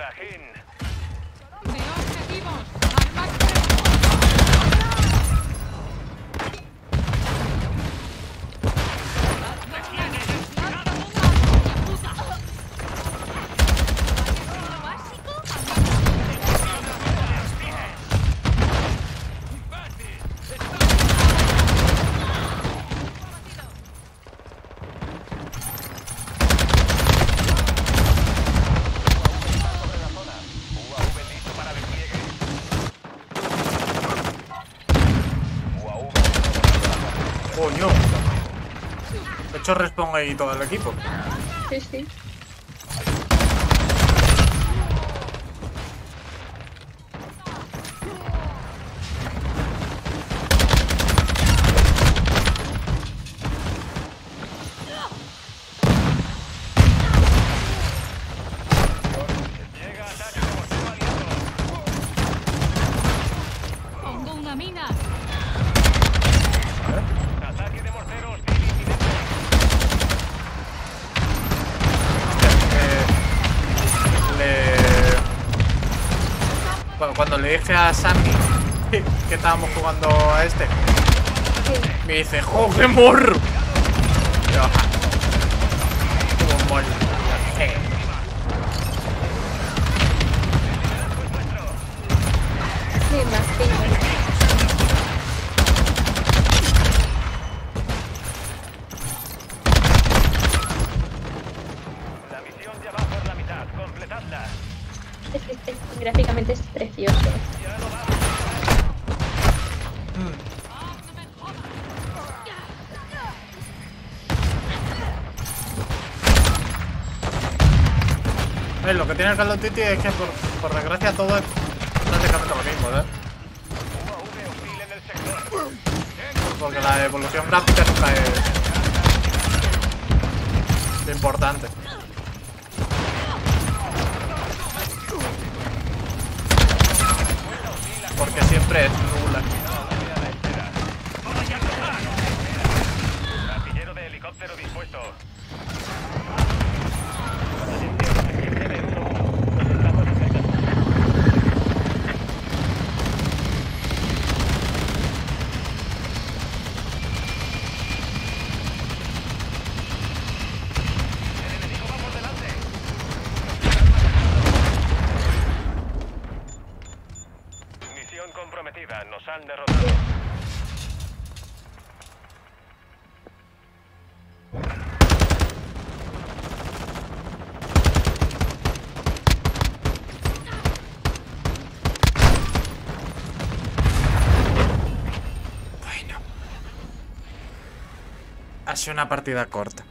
Trajín. Coño. De hecho, responde ahí todo el equipo. Sí, sí. una mina. Ataque de mortero hostil inminente. Eh, le... Bueno, cuando le dije a Sammy que estábamos jugando a este, me dice, ¡Jo, morro! Es que este gráficamente es precioso. Va. Eh, lo que tiene el Call of es que por, por desgracia todo es prácticamente lo mismo, ¿eh? Porque la evolución gráfica nunca es lo importante. Siempre de helicóptero dispuesto. Han derrotado. Bueno. Ha sido una partida corta.